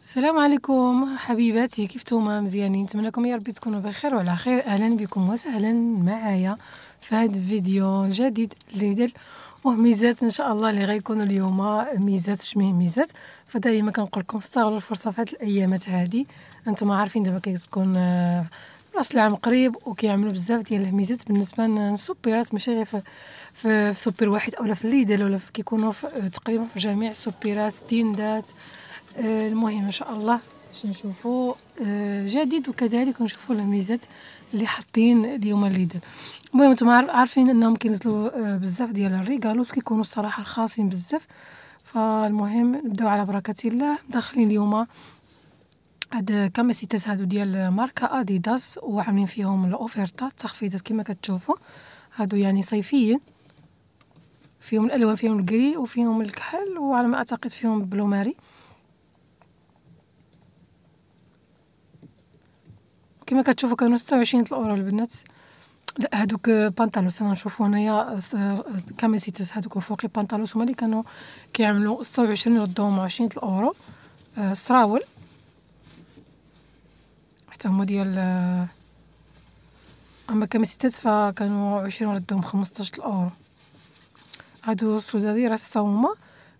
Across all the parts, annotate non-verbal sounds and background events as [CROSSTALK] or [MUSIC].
السلام عليكم حبيباتي كيف نتوما مزيانين نتمنىكم يا ربي تكونوا بخير وعلى خير. أهلا بكم وسهلا معايا في هذا الفيديو الجديد اللي وميزات إن شاء الله اللي غيكونوا اليوم. ميزات شميه ميزات؟ فدائما كنقول لكم استغلوا الفرصة في هذه الأيامات هذه أنتم عارفين دابا كتكون راس العام قريب وكيعملوا بزاف ديال الميزات بالنسبة للسوبيرات ماشي غير في, في, في سوبر واحد اولا في الليدل ولا كيكونوا تقريبا في جميع السوبيرات ديندات آه المهم ان شاء الله باش نشوفوا آه جديد وكذلك نشوفوا الميزات اللي حاطين اليوم الليدل المهم نتوما عارفين أنهم كينزلوا آه بزاف ديال الريغالوس كيكونوا الصراحة رخاصين بزاف. فالمهم نبداو على بركة الله داخلين اليوم هاد كاميسيتات هادو ديال ماركة اديداس وعاملين فيهم الاوفرتات التخفيضات كما كتشوفوا. هادو يعني صيفيين. فيهم الألوان فيهم الكري وفيهم الكحل وعلى ما أعتقد فيهم بلوماري كما كتشوفوا كانوا ستة وعشرين الأورو البنات. لا هادوك بانطالوس أنا نشوفو هنايا كاميسيتات هادوك فوقي بانطالوس هما اللي كانوا ستة وعشرين ردوهم عشرين الأورو. سراول حتى هما ديال أما كمسيتات فكانوا عشرين ردهم خمسطاش الأورو. هادو السودادي حتى هما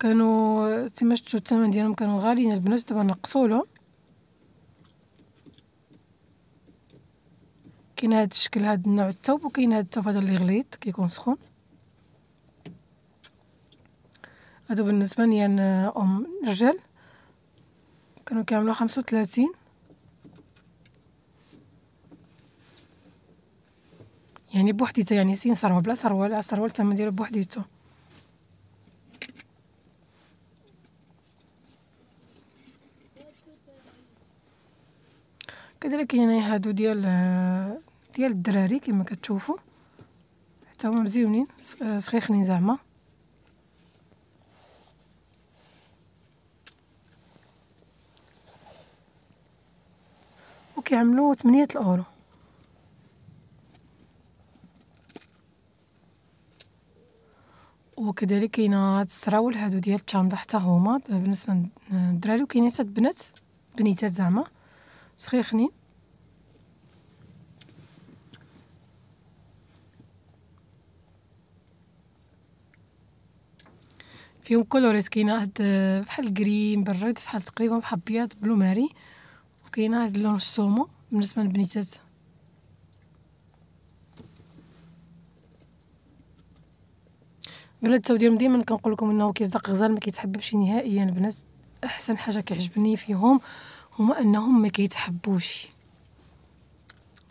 كانوا تما شفتو الثمن ديالهم كانوا غاليين. البنات دابا نقصولهم كاين هاد الشكل هاد النوع الثوب وكاين هاد الثوب هذا اللي غليظ كيكون سخون. هادو بالنسبة لي أم رجال. كانوا كيعملوا خمسة وثلاثين. يعني بوحديتها يعني سين سروال بلا سروال سروال الثمن ديالو بوحديتو كذلك كاين هادو ديال ديال الدراري كما كتشوفوا. حتى هما مزيونين سخيخنين زعما. وكيعملوا 8 الأورو. وكذلك كاين هاد السراول هادو ديال التشاندا حتى هما. بالنسبة للدراري وكاينين حتى البنات بنيتات زعما سخيخنين فيهم colores كاينة هاد بحال الكريم بالريد بحال تقريبا بحال أبيض bleu marine وكاينة هاد اللون ال saumon بالنسبة للبنيتات البنات الثوب ديالهم ديما كنقول لكم إنه كيصدق غزال ما كيتحببش نهائيا. البنات أحسن حاجة كيعجبني فيهم هما أنهم ما كيتحبوش.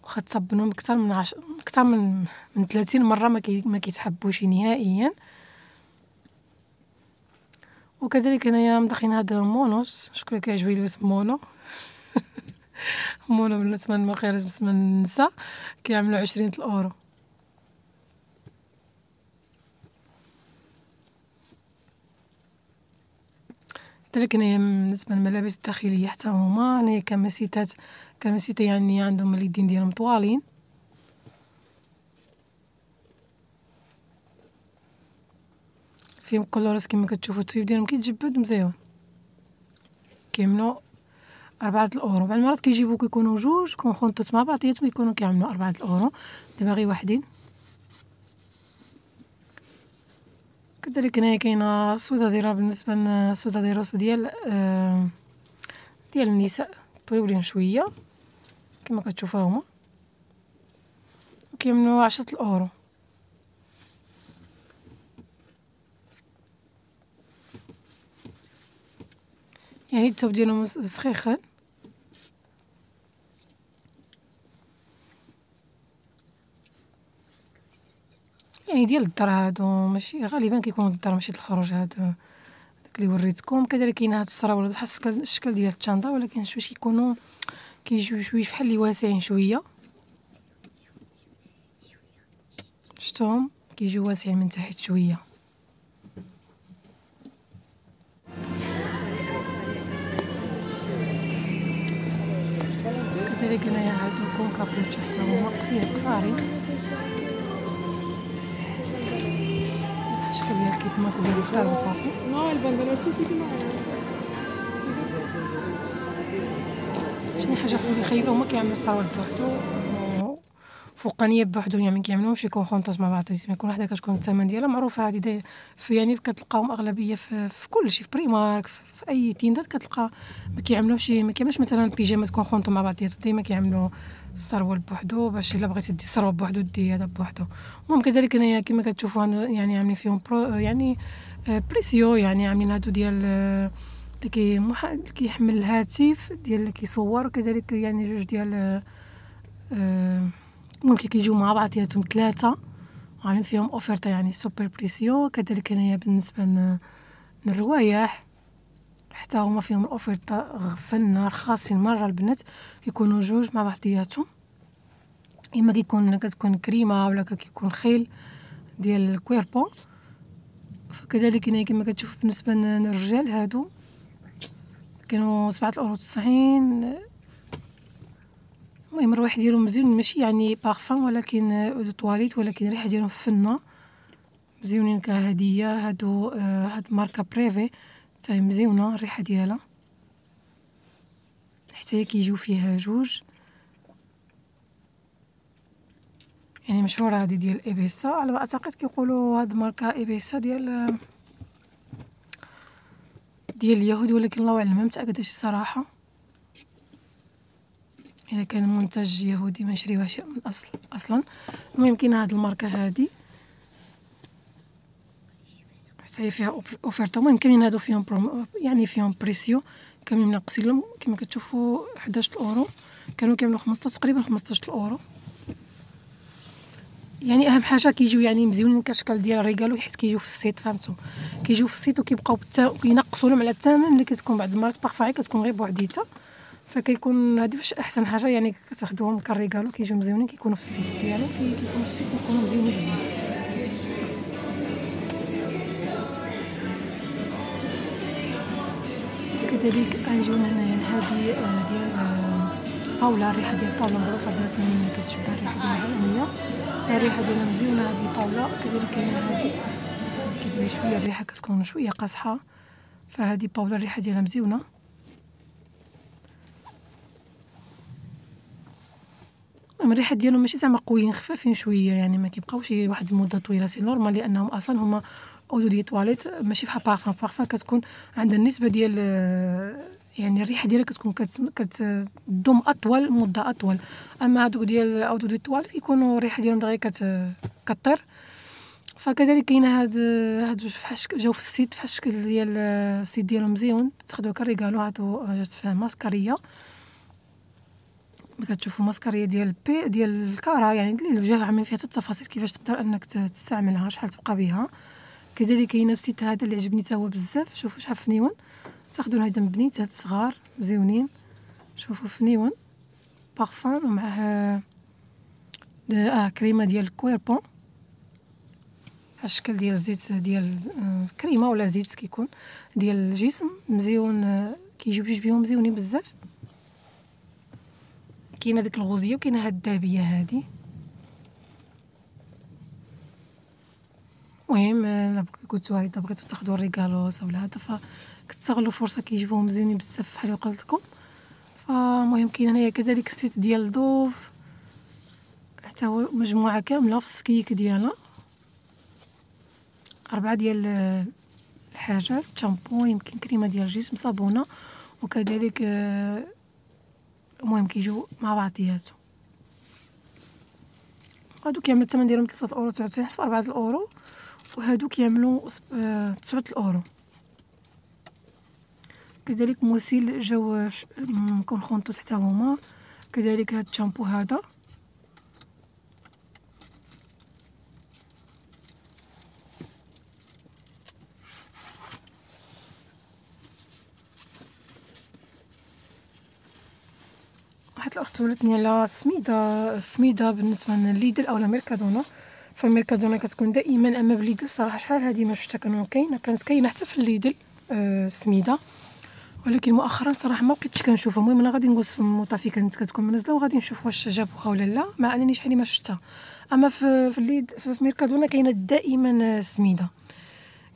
واخا تصبنهم أكثر من عش... أكثر من من 30 مرة ما, كي... ما كيتحبوش نهائيا. وكذلك هنايا مدخلين هذا monos. شكون كيعجبو يلبس mono. [LAUGHS] mono بالنسبة للمخيرات بالنسبة للنساء كيعملوا عشرين الاورو هنايا بالنسبة للملابس الداخلية حتى هما. هنايا كمسيتات camiseta يعني عندهم اليدين ديالهم طوالين. فيهم colores كما كتشوفو الثوب ديالهم كيتجبد مزيون كيعملو أربعة الأورو. بعض المرات كيجيبو كيكونو جوج conjuntos مع بعضياتهم كيكونو كيعملو أربعة الأورو. دابا غير وحدين كذلك هنايا كاينة ال sudadera بالنسبة لل sudaderas ديال آه ديال النساء طويولين شوية كما كتشوفوا هما. وكيعملوا عشرة الأورو. يعني الثوب ديالهم سخيخان يعني ديال الدار هادو ماشي غالبا كيكونوا الدار ماشي الخروج هادو. داك اللي وريتكم كذلك كاين هاد السراول بحال الشكل ديال التشاندا ولكن شوية كيكونوا كيجيو شوية بحال اللي واسعين شوية. شفتوهم؟ كيجيو واسعين من تحت شوية. كذلك هنايا هادو كون كابوتشو حتى هما قصير قصارين. هي الكيتماس ديالها وصافي نو البندلوسي سي كيما شنو حاجة خايبة؟ هما كيعملوا الصوالح بارتو فوقانية بوحدو يعني كيعملوهمش يكون خونطوس مع بعض. تما يكون وحده كتكون الثمن ديالها. معروفة هادي في يعني كتلقاهم أغلبية في, في كلشي في بريمارك في, في أي تيندات كتلقى ما كيعملوش ما كيعملوش مثلا البيجامه تكون خونطو مع بعضياتها ديما كيعملوا السروال بوحدو باش إلا بغيتي دي السروال بوحدو دي هذا بوحدو. المهم كذلك هنايا كما كتشوفوا يعني عاملين فيهم برو يعني precio يعني عاملين هادو ديال اللي كي كيحمل الهاتف ديال اللي كيصور وكذلك يعني جوج ديال ممكن كيجيو مع بعضياتهم ثلاثة وعاملين فيهم oferta يعني super precio كذلك هنايا بالنسبة للروايح حتى هما فيهم الاوفرتا فنة رخاصين مرة البنات كيكونوا جوج مع بعضياتهم إما كيكون كتكون كريمة ولا كيكون خيل ديال ال cuerpo فكذلك هنا كما كتشوف بالنسبة للرجال هادو كانوا سبعة الأورو تسعين المهم الروايح ديالهم مزيون ماشي يعني باغفان ولكن eau de toilette ولكن الريحة ديالهم فنة مزيونين كهدية هادو آه هاد ماركة بريفي تاهي مزيونة الريحة ديالها. حتى هي كيجيو فيها جوج. يعني مشهورة هادي ديال إبيسا. على ما أعتقد كيقولوا هاد ماركة إبيسا ديال ديال اليهود ولكن الله أعلم ما متأكداش صراحة. إذا كان منتج يهودي ما نشريوهاش من الأصل أصلا. المهم كاينة هاد الماركة هادي. حتى هي فيها oferta. المهم كاملين هادو فيهم برومو يعني فيهم precio كاملين ناقصين لهم كما كتشوفوا حداش الأورو. كانوا كيعملوا خمسطاش تقريبا خمسطاش الأورو. يعني أهم حاجة كيجيو يعني مزيونين كشكل ديال ال regalo حيت كيجيو في ال set فهمتوا كيجيو في ال set وكيبقاو كينقصوا لهم على الثمن اللي كتكون بعض المرات باغفا كتكون غير بوحديتها. فكيكون هادي باش أحسن حاجة يعني كتاخذوهم ك regalo كيجيو مزيونين كيكونوا في ال set ديالو كيكونوا في ال set كيكونوا مزيونين بزاف. كذلك غنجيونا هنايا هادي ديال باولا الريحة ديال باولا معروفه الناس من كتشبه الريحة ديال الفانيليا الريحة ديالها مزيونة هادي باولا كذلك كاينة هادي كيبان شوية الريحة كتكون شوية قاصحة. فهادي باولا الريحة ديالها مزيونة. الريحه ديالهم ماشي زعما قويين خفافين شوية يعني ما كيبقاوش واحد المدة طويلة c'est normal لأنهم أصلا هما eau de ديال تواليت ماشي بحال parfum parfum كتكون عندها النسبة ديال يعني الريحة ديالها كتكون كتدوم أطول مدة أطول. أما هادوك ديال eau de ديال تواليت كيكونوا الريحة ديالهم دغيا كطير فكذلك كاينة هاد هاد فحاش جاو في ال set فحال الشكل ديال ال set ديالهم مزيون تاخدو ك regalo جات فيه mascarilla. كتشوفوا mascarilla ديال piel ديال ال cara يعني الوجه عاملين فيها التفاصيل كيفاش تقدر أنك تستعملها شحال تبقى بها كذلك كاين ال set هذا اللي عجبني تا هو بزاف. شوفوا شحال فنيون. تاخذوا هذا من بنيتات صغار مزيونين. شوفوا mignon. parfum ومعه آه كريمة ديال ال cuerpo الشكل ديال الزيت ديال آه كريمة ولا زيت كيكون. ديال الجسم مزيون آه كيجيو بجوج بيهم مزيونين بزاف. كاينة ديك ال rosé وكاينه هاد الذهبيه هادي. المهم الا قلتو هايدا بغيتو تاخدو ال regalos ولا هذا فكتستغلو فرصه كيجيبوهم مزيونين بزاف بحال قلت لكم. فالمهم كاين هنايا كذلك ال set ديال Dove. حتى هو مجموعة كاملة في السكيك ديالها. أربعة ديال الحاجات شامبو يمكن كريمة ديال الجسم صابونة وكذلك المهم كيجيو مع بعضياتهم هادو. كيعملو الثمن ديالهم 3 أورو 99 حسب 4 الأورو وهادو كيعملو تسعة الأورو. كذلك موسيل جاو ممكن خونطو حتى هما. كذلك هاد الشامبو هذا. الاخت سولتني على السميده السميده بالنسبة لليدل اولا ميركادونا فالميركادونا كتكون دائما اما بليدل صراحة شحال هادي ما شفتها كانوا كاينة كانت كاينة حتى في الليدل آه سميدة. ولكن مؤخرا صراحة ما بقيتش كنشوفها. المهم أنا غادي نقص في المطافي كانت كتكون منزلة وغادي نشوف واش جابوها ولا لا. مع أنني شحال ما شفتها. أما في في الليد في ميركادونا كاينة دائما سميدة.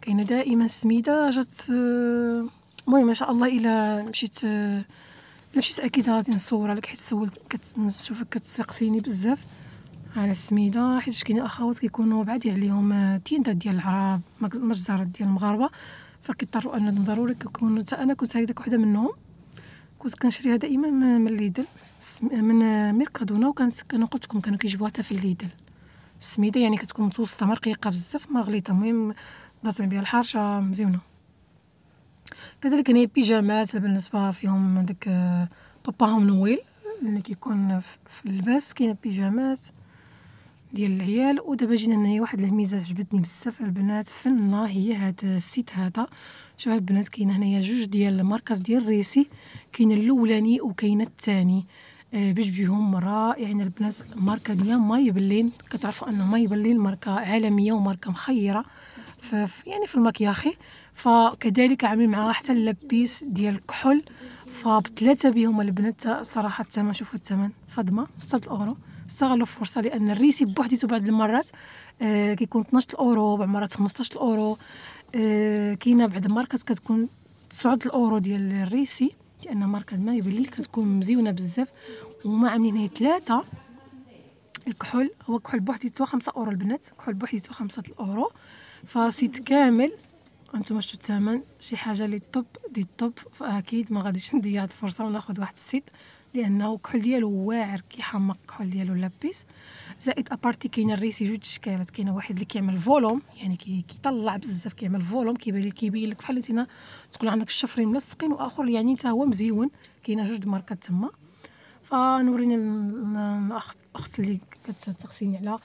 كاينة دائما سميدة جات المهم ما شاء الله إلا مشيت مشيت أكيد غادي نصورها لك حيت سولت كتشوفك كتسقسيني بزاف على السميده حيت كاين أخوات كيكونوا بعادين عليهم تيندات ديال العرب مجزرات ديال المغاربة فكيضطروا أنهم ضروري كيكونوا حتى أنا كنت هكذاك وحدة منهم كنت كنشريها دائما من ليدل من ميركادونا وكانت كانوا قلت لكم كانوا كيجيبوها حتى في ليدل. السميده يعني كتكون متوسطة ما رقيقه بزاف ما غليظه المهم درت بها الحرشة مزيونة. كذلك هنا بيجامات بالنسبة فيهم داك باباهم نويل اللي كيكون في اللباس كاينة بيجامات ديال العيال. ودابا جينا هنايا واحد الميزه عجبتني بزاف البنات فنه هي هاد ال set هذا. شوف البنات كاينة هنايا جوج ديال ال marcas ديال ricil كاين الأولاني وكاين الثاني. آه باش بيهم رائعين يعني البنات ماركه ديال Maybelline كتعرفوا ان Maybelline ماركه عالمية وماركه مخيرة. يعني في ال maquillaje. فكذلك عاملين معاها حتى ال lápiz ديال الكحول. فبثلاثه بهم البنات صراحة الثمن شوفوا الثمن صدمة. 6 اورو استغلوا الفرصه لأن ال ricil بوحديته بعض المرات آه كيكون 12 اورو بعض المرات 15 اورو آه كاينة بعض الماركات كتكون 9 الأورو ديال ال ricil لأن ماركة Maybelline كتكون مزيونة بزاف وهما عاملين هي ثلاثة الكحول هو كحول بوحديته 5 أورو البنات كحول بوحديته 5 اورو ف set كامل. أنتم شفتوا الثمن؟ شي حاجة le top du top فأكيد ما غاديش نضيع الفرصة وناخذ واحد ال set لأنه الكحول ديالو واعر كيحمق الكحول ديالو lápiz. زائد aparte كاين ال ricil جوج اشكالات كاين واحد اللي كيعمل volume يعني كيطلع بزاف كيعمل volume كيبان كيبين لك بحال انت تقول عندك الشفرين ملصقين وآخر يعني حتى هو مزيون كاينة جوج ماركات تما. فنورينا الأخت اللي كتسقسيني على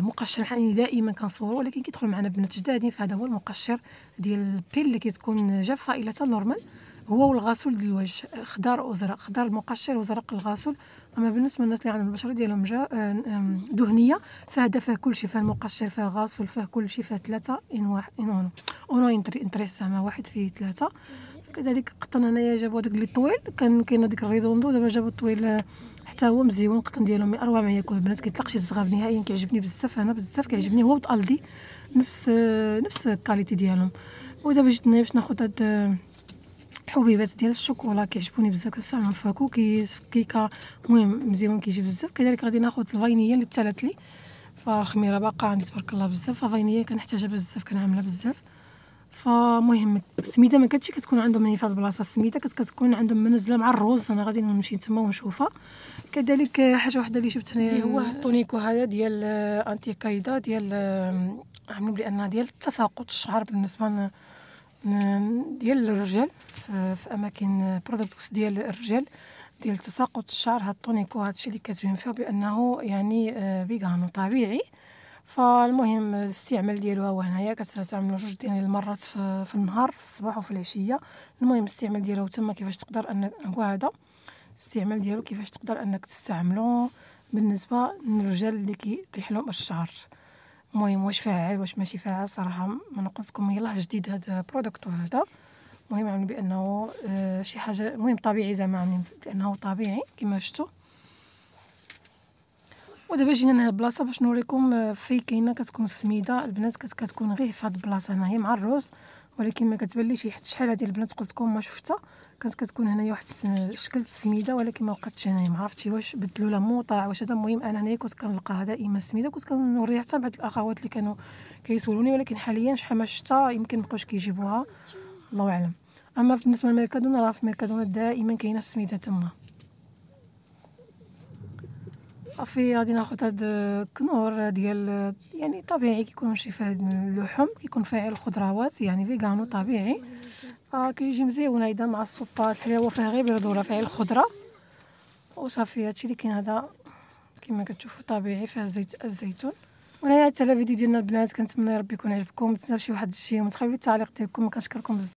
مقشر حاني دائما كنصورو ولكن كيدخل معنا بنات جدادين فهذا هو المقشر ديال ال piel اللي كتكون جافه إلى normal هو والغسول ديال الوجه. خضر وزرق خضر المقشر وزرق الغسول. أما بالنسبة للناس اللي عندهم البشرة ديالهم آه، دهنية فهذا فيه كلشي فيه المقشر فيه غسول فيه كلشي فيه ثلاثة en واحد en uno uno en tres زعما واحد فيه ثلاثة. كذلك قطن هنايا جابوا داك اللي طويل كان كاين هذيك ال redondo دابا جابوا الطويل آه، حتى هو مزيون القطن ديالهم من اروع ما يكون البنات كيطلق شي الزغاب نهائيا كيعجبني بزاف أنا بزاف كيعجبني هو وتا Aldi نفس آه، نفس ال qualité ديالهم. ودابا جيت باش ناخذ هاد حبيبات ديال الشوكولا كيعجبوني بزاف كنستعمل فيها كوكيز كيكة المهم مزيون كيجي بزاف. كذلك غادي ناخذ الفانيليا اللي تسالت لي. فالخميره باقا عندي تبارك الله بزاف. فانيليا كنحتاجها بزاف كنعملها بزاف. فمهم السميدة ما كتجي كتكون عندهم من في هاد البلاصه السميده كتكون عندهم منزلة مع الروز. أنا غادي نمشي تما ونشوفها. كذلك حاجة وحدة اللي شفت هنايا هو ال tónico هذا ديال anticaída ديال عاملين بان ديال تساقط الشعر بالنسبة ديال الرجال في أماكن productos ديال الرجال ديال تساقط الشعر هاد ال tónico هادشي اللي كاتبين فيه بأنه يعني vegano طبيعي. فالمهم الاستعمال ديالو هو هنايا كتعملو جوج ديال المرات في, في النهار في الصباح وفي العشية. المهم الاستعمال ديالو تما كيفاش تقدر أنك هو هذا. الاستعمال ديالو كيفاش تقدر أنك تستعملو بالنسبة للرجال اللي كيطيح لهم الشعر. المهم واش فاعل واش ماشي فاعل صراحة ما نقول لكم يلاه جديد هذا product هذا المهم يعني بأنه آه شي حاجة المهم طبيعي زعما يعني لأنه طبيعي كما شفتوا ودابا جينا لهاد البلاصة باش نوريكم آه، في كاينة كتكون السميده البنات كتكون غير في هاد البلاصة هنايا مع الروز. ولكن ما كتبانليش حيت شحال هادي البنات قلت لكم ما شفتها. كانت كتكون هنايا واحد شكل السميده ولكن ما وقعتش هنايا. ما عرفتش واش بدلوا لها موطع واش هذا. المهم أنا هنايا كنت كنلقاها دائما السميده كنت كنوريها حتى بعض الأخوات اللي كانوا كيسولوني ولكن حاليا شحال ما شفتها يمكن مابقاوش كيجيبوها. الله أعلم. أما بالنسبة للميركادونا راه في ميركادونا دائما كاينة السميدة تما. صافي غادي ناخذ هاد الكنور ديال يعني طبيعي كيكون شي فيه اللحم كيكون فيه الخضروات يعني فيغانو طبيعي. آه كيجي مزيون أيضا مع السوبات الحليوه فيها غير بردوره فيها الخضره وصافي هادشي اللي كاين هذا كما كتشوفوا طبيعي فيها زيت الزيتون. ونهايه حتى الفيديو ديالنا البنات كنتمنى ربي يكون عجبكم متنساوش شي واحد شي متخيل التعليق ديالكم كنشكركم بزاف.